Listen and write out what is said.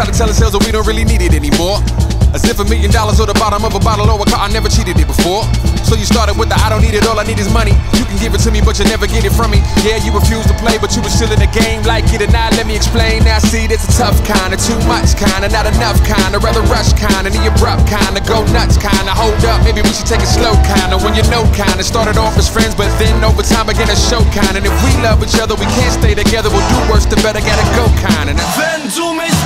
try to tell ourselves that we don't really need it anymore. As if a million dollars or the bottom of a bottle or a car, I never cheated it before. So you started with the I don't need it, all I need is money. You can give it to me, but you never get it from me. Yeah, you refuse to play, but you were still in the game. Like it or not, let me explain. Now see, there's a tough kind of too much kind of not enough kind of rather rush kind of the abrupt kind of go nuts kind of hold up. Maybe we should take it slow kind of when you know kind of started off as friends, but then over time began to show kind. And if we love each other, we can't stay together. We'll do worse, the better gotta go kind of. then do me.